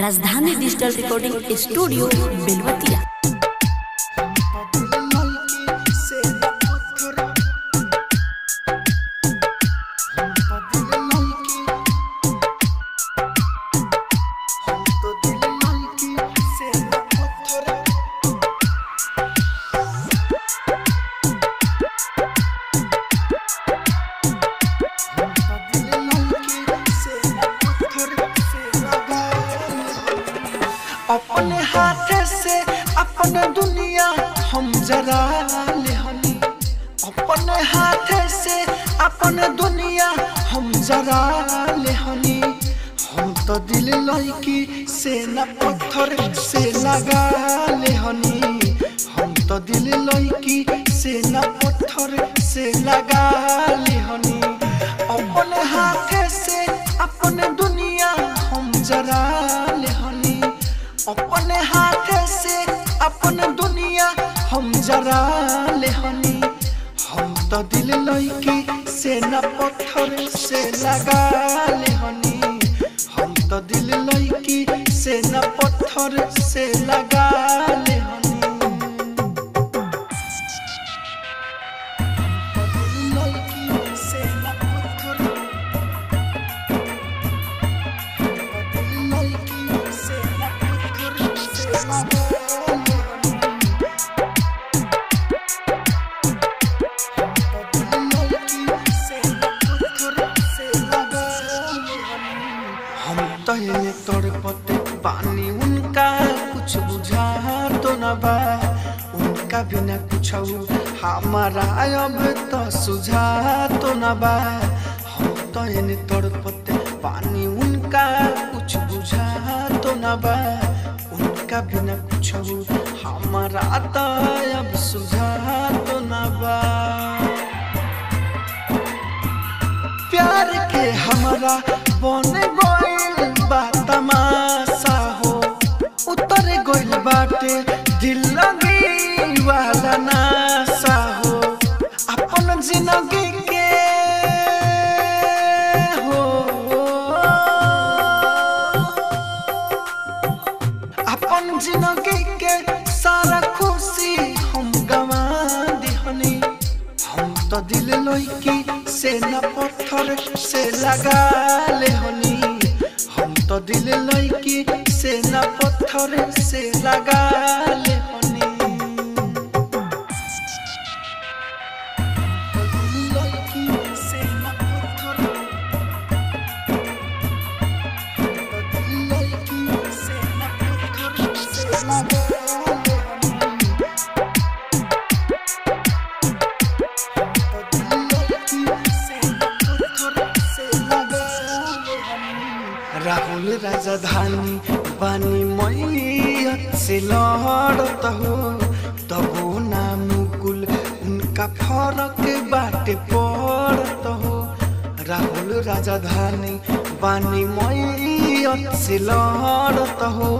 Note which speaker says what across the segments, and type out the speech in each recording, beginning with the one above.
Speaker 1: राजधानी digital recording studio Belwatia.
Speaker 2: हाथ से अपने दुनिया हम जरा ले हनी। अपने हाथ से अपने दुनिया हम जरा ले हनी। हम तो दिल लड़की से न पत्थर से लगा ले हनी। हम तो दिल लड़की से न पत्थर से लगा हमारा अब तो सुझा तो न हम तो ये तड़पते पानी, उनका कुछ बुझा तो न उनका बिना कुछ हमारा तो अब सुझा तो न प्यार के हमारा बन गइल के के सारा खुशी हम गवा दिहनी हम तो दिल से न पत्थर से लगा ले हनी। हम तो दिल लड़की से न पत्थर से लगा ले हो, तबो ना मुकुल, उनका फरक बाटे पड़त हो। राहुल राजधानी बानी मैयत से लड़त हो।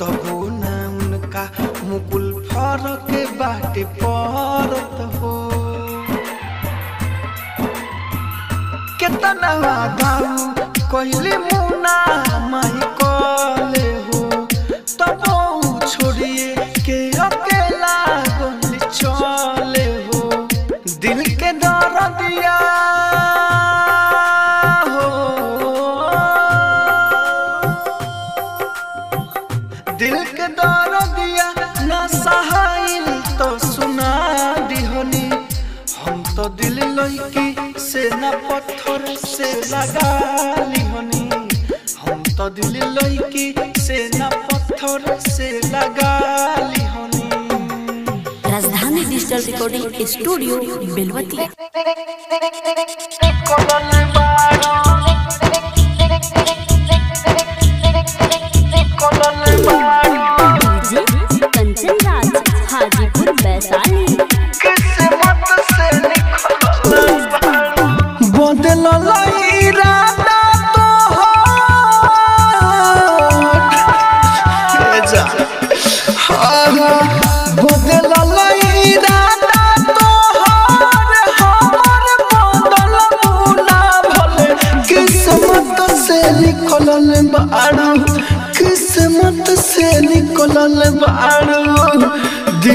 Speaker 2: तबो ना उनका मुकुल फरक बाटे पड़त हो। केतना कहले मुना
Speaker 1: राजधानी डिजिटल रिकॉर्डिंग स्टूडियो बेलवतिया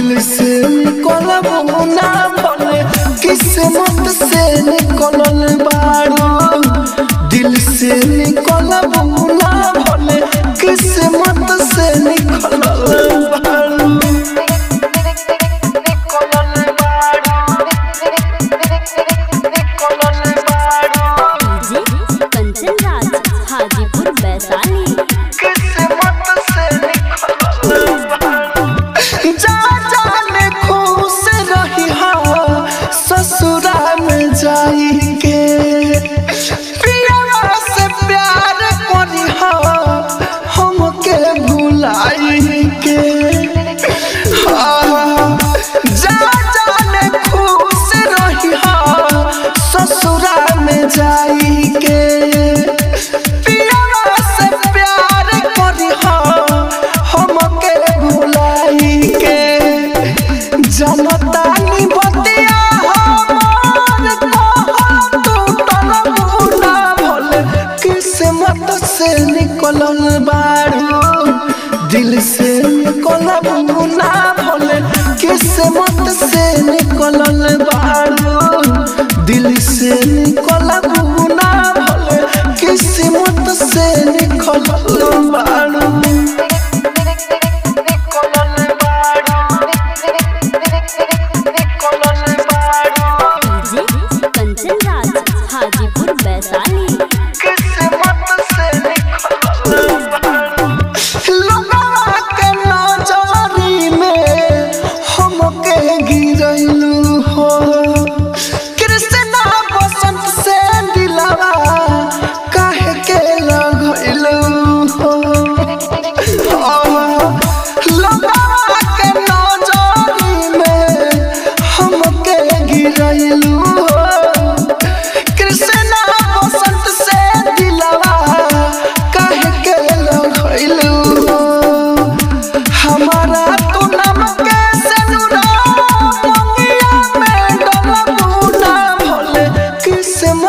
Speaker 2: दिल से निकल ना किस्मत से निकल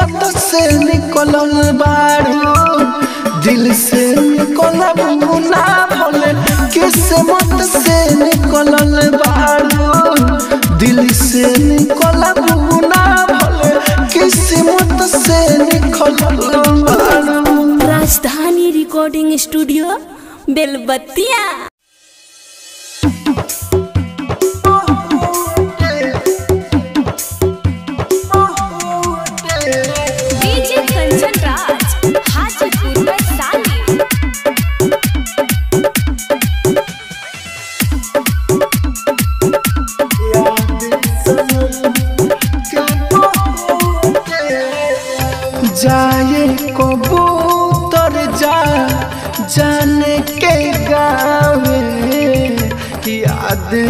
Speaker 2: हाथ से निकल बारू दिल से निकलब ना भोल किस्मत से निकल बारू दिल से निकलब ना भोल किस्मत से निकल
Speaker 1: राजधानी रिकॉर्डिंग स्टूडियो बेलबत्तिया।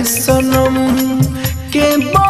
Speaker 2: सनम के बा...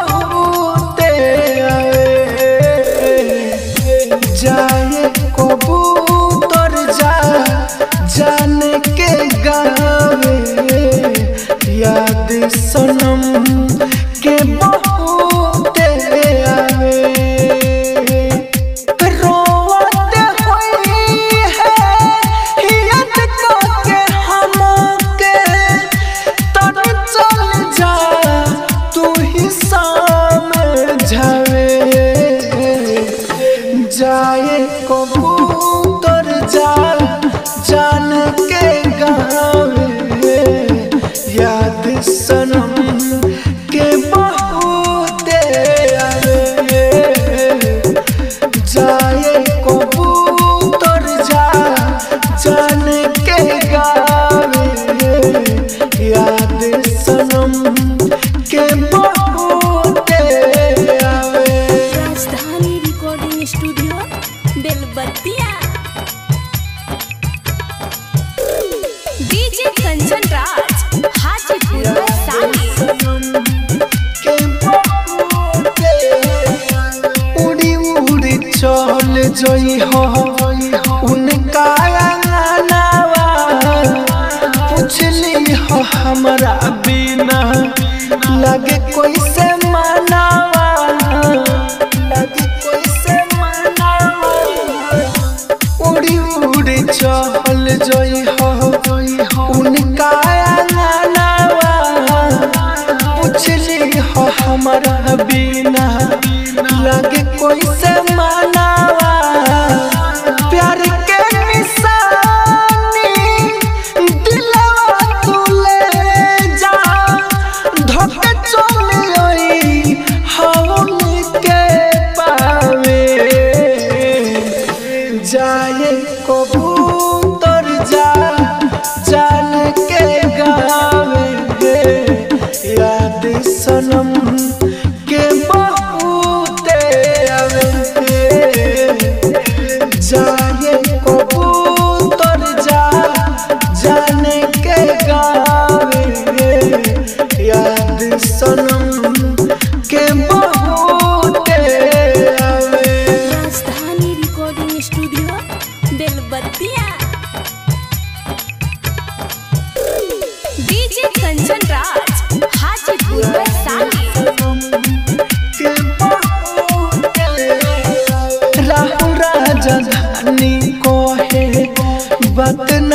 Speaker 2: बतनी को है बतना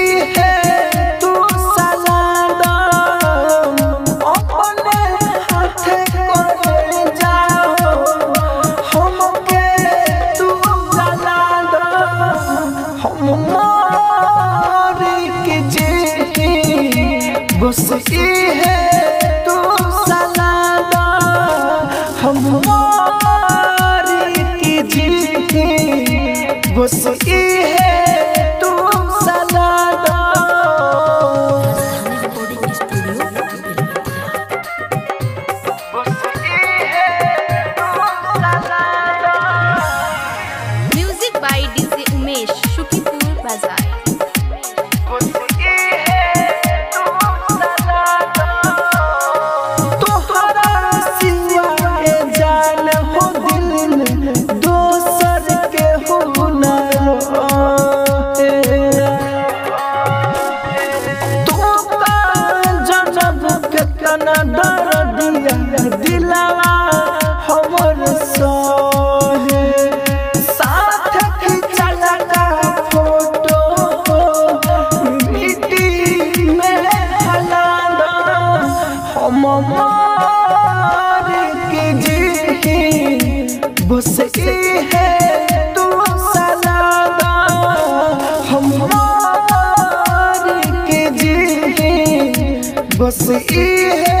Speaker 2: você ir.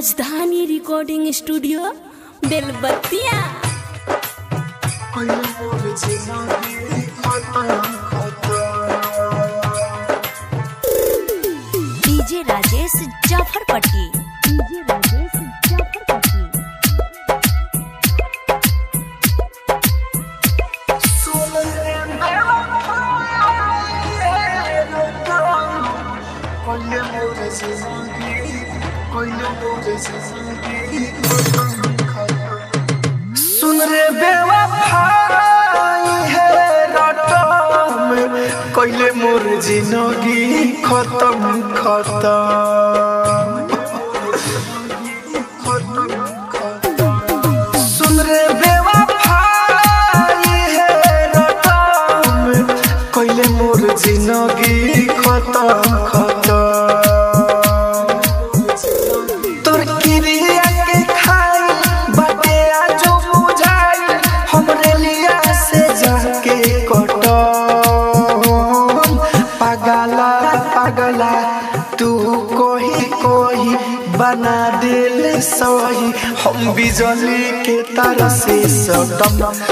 Speaker 1: Rajdhani recording studio बेलबत्तिया डीजे
Speaker 3: राजेश जाफरपट्टी डीजे
Speaker 2: सुन रे बेवफाई है रटम मोर ज़िंदगी खत्म खत्म। ज़िंदगी खत्म खत्म। 当当当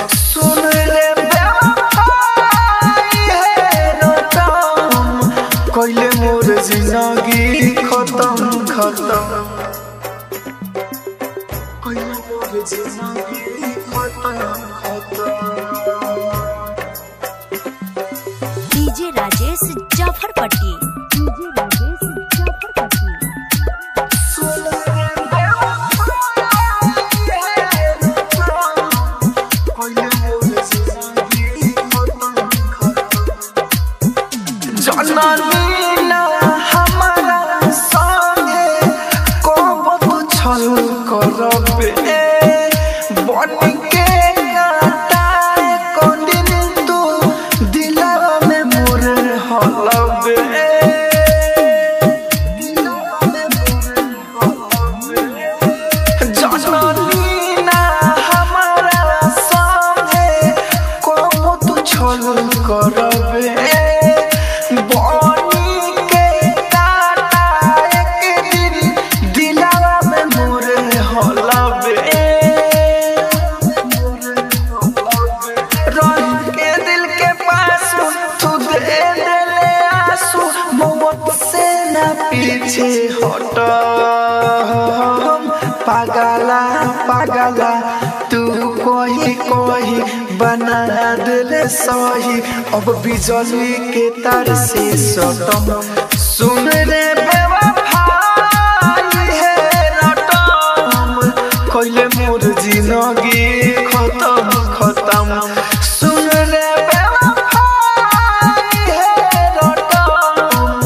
Speaker 2: जली के तार से सटम। सुन रे बेवफाई हे रटम। कैले मोर ज़िंदगी खतम खतम। सुन रे बेवफाई हे रटम।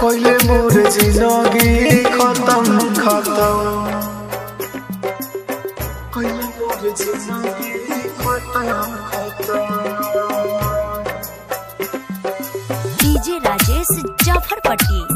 Speaker 2: कैले मोर ज़िंदगी खतम खतम। कैले मोर ज़िंदगी खतम खतम।
Speaker 3: डीजे राजेश
Speaker 2: जाफ़र पट्टी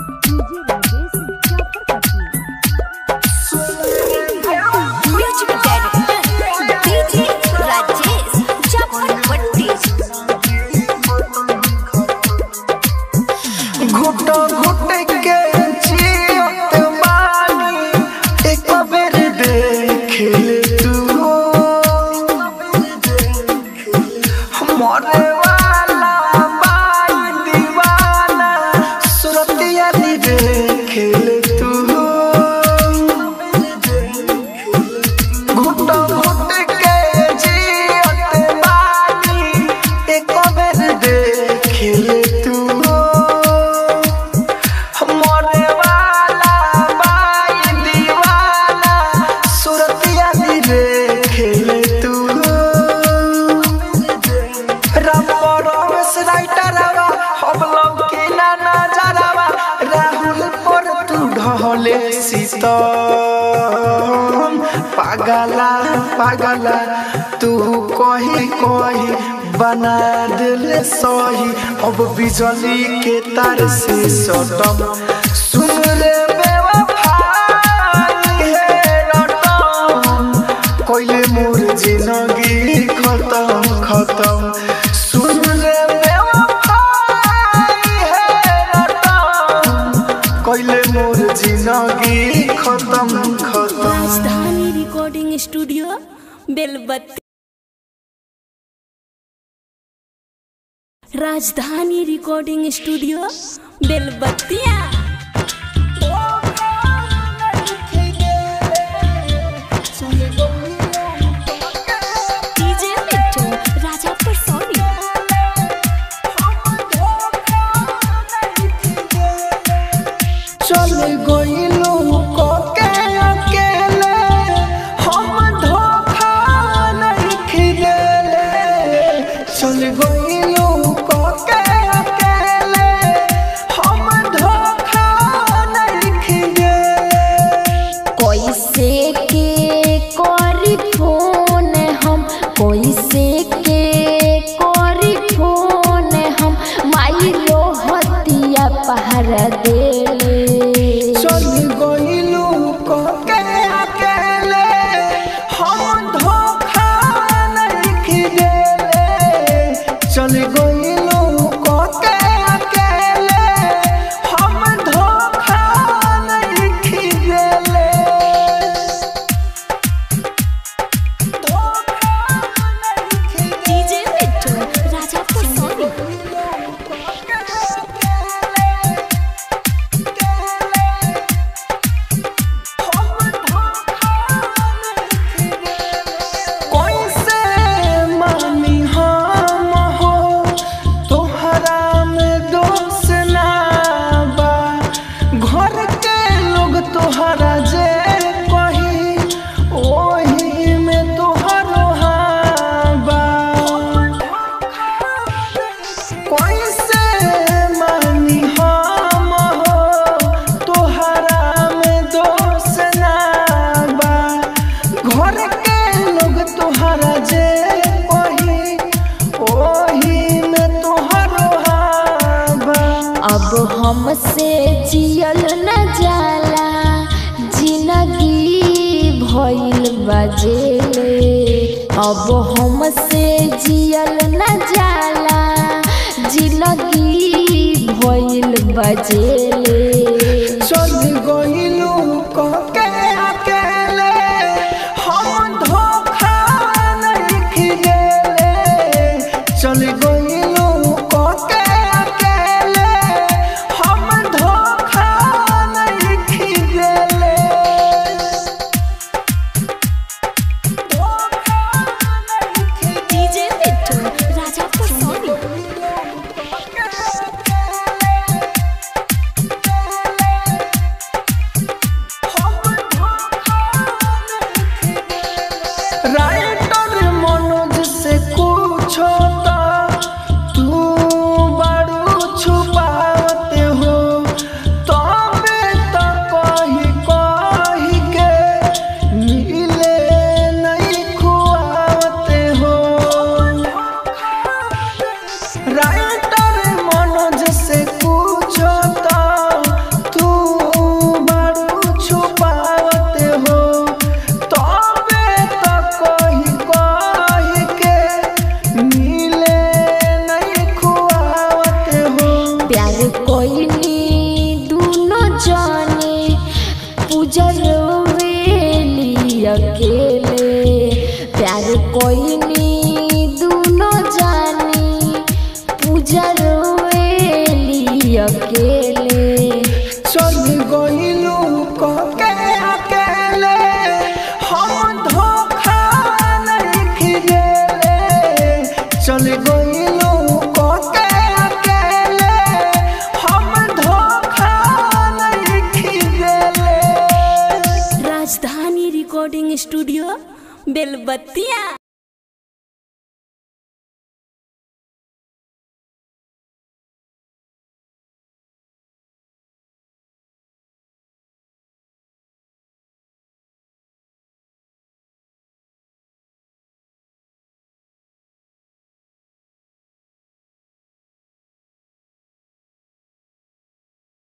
Speaker 2: बिजली के तार से सटम सुन रे कोइले मोर ज़िंदगी खत्म खत्म। सुन रे कोइले मोर ज़िंदगी खत्म खत्म।
Speaker 1: राजधानी रिकॉर्डिंग स्टूडियो बेलबत्ती। राजधानी रिकॉर्डिंग स्टूडियो बेलबत्तिया।
Speaker 2: अब हम
Speaker 3: से जियल न जाला ज़िंदगी भइल बजेले।
Speaker 2: अकेले। प्यार कोई नहीं खिलेले